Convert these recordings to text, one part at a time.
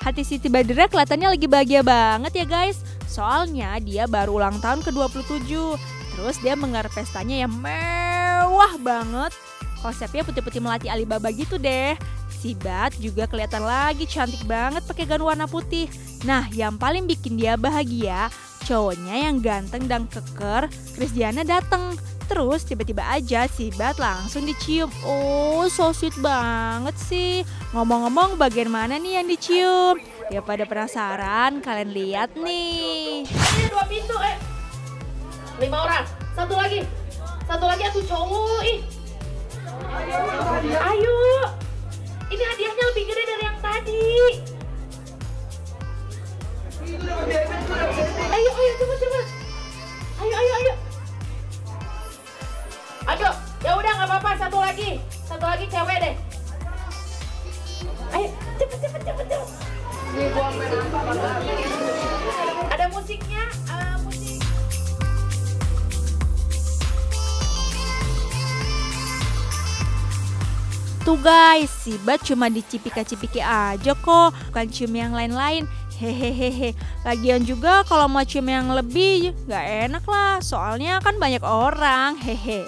hati Siti Badira kelihatannya lagi bahagia banget ya guys. Soalnya dia baru ulang tahun ke-27. Terus dia menggelar pestanya yang mewah banget. Konsepnya putih-putih melati Alibaba gitu deh. Si Bat juga kelihatan lagi cantik banget pakai gaun warna putih. Nah, yang paling bikin dia bahagia, cowoknya yang ganteng dan keker, Krisdiana dateng. Terus tiba-tiba aja si Bat langsung dicium. Oh, so sweet banget sih. Ngomong-ngomong bagian mana nih yang dicium? Ya pada penasaran, kalian lihat nih. Ini dua pintu, eh. Lima orang. Satu lagi. Satu lagi aku cowok, ih. Ayo. Ayo, cepet, cepet. Ayo, ayo, ayo. Ayo, ya udah nggak apa-apa. Satu lagi, satu lagi cewek deh. Ayo, cepet, cepet, cepet, cepet. Ada musiknya, musik. Tuh guys, si Bat cuma dicipika-cipiki aja kok, bukan cium yang lain-lain. Hehehehe. Lagian juga kalau mau cium yang lebih nggak enak lah, soalnya kan banyak orang. Hehe.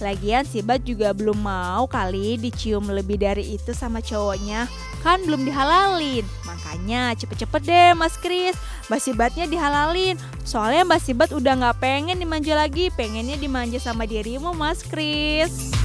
Lagian si Bat juga belum mau kali dicium lebih dari itu sama cowoknya. Kan belum dihalalin. Makanya cepet-cepet deh Mas Kris. Mbak Sibatnya dihalalin. Soalnya Mbak Sibat udah nggak pengen dimanja lagi. Pengennya dimanja sama dirimu Mas Kris.